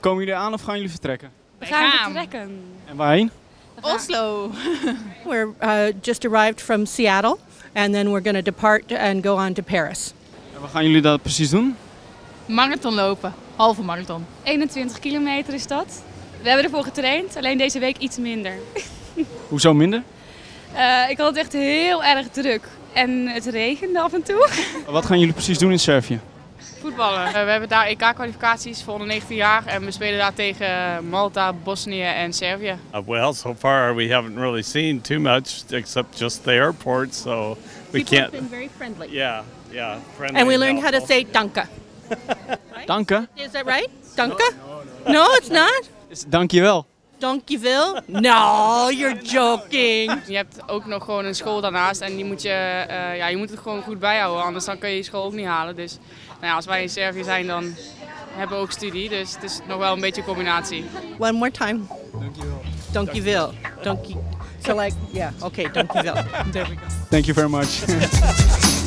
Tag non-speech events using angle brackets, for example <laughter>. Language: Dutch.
Komen jullie aan of gaan jullie vertrekken? We gaan vertrekken. En waarheen? Oslo. We're uh, just arrived from Seattle, and then we're going to depart and go on to Paris. En wat gaan jullie dat precies doen? Marathon lopen. Halve marathon. 21 kilometer is dat. We hebben ervoor getraind, alleen deze week iets minder. <laughs> Hoezo minder? Eh, ik had het echt heel erg druk. En het regende af en toe. Wat gaan jullie precies doen in Servië? Voetballen. Eh, we hebben daar EK-kwalificaties voor onder 19 jaar en we spelen daar tegen Malta, Bosnië en Servië. Uh, well, so far we haven't really seen too much except just the airport, so we People can't. have been very friendly. Yeah, yeah, friendly. And we learned how to say danke. <laughs> Danken. Is that right? Danke? No, it's not? Is- Dankjewel. Donkeyville? <laughs> No, you're joking. Je hebt ook nog gewoon een school daarnaast en die moet je, eh, ja, je moet het gewoon goed bijhouden, anders dan kun je je school ook niet halen. Dus nou ja, als wij in Servië zijn, dan hebben we ook studie, dus het is nog wel een beetje een combinatie. One more time. Donkeyville. Donkey. So like, yeah, okay, Donkeyville. There we go. Thank you very much. <laughs>